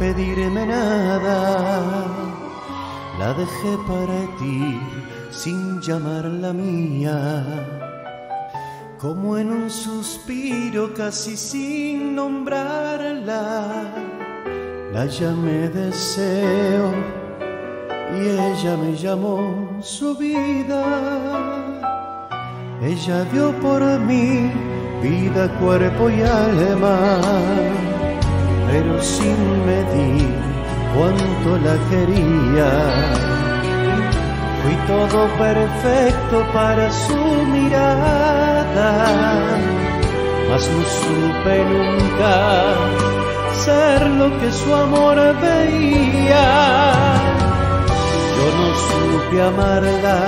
pedirme nada. La dejé partir sin llamarla mía, como en un suspiro casi sin nombrarla. La llamé deseo y ella me llamó su vida. Ella dio por mí vida, cuerpo y alma, pero sin medir cuánto la quería. Fui todo perfecto para su mirada, mas no supe nunca ser lo que su amor veía. Yo no supe amarla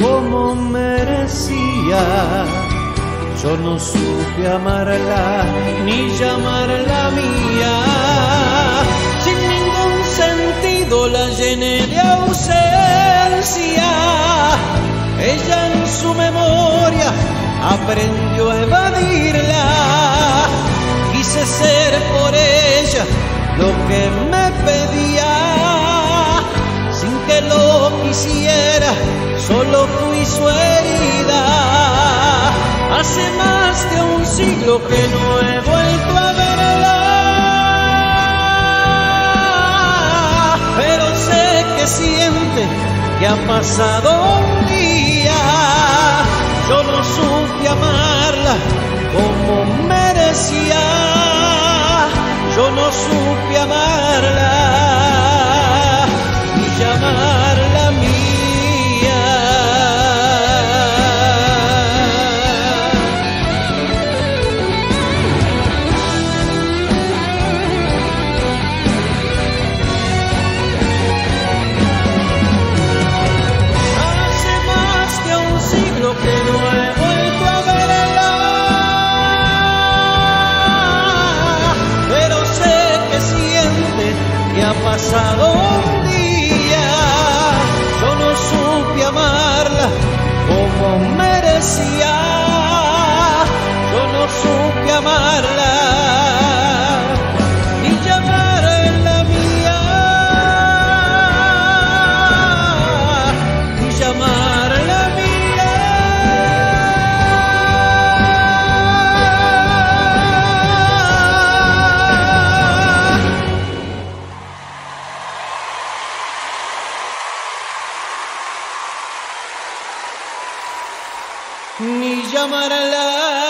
como merecía. Yo no supe amarla ni llamarla mía. Aprendió a evadirla. Quise ser por ella lo que me pedía sin que lo quisiera, solo fui su herida. Hace más de un siglo que no he vuelto a verla, pero sé que siente que ha pasado un día. Yo no supe amarla pasado un día. Yo no supe amarla como merecía, ni llamarla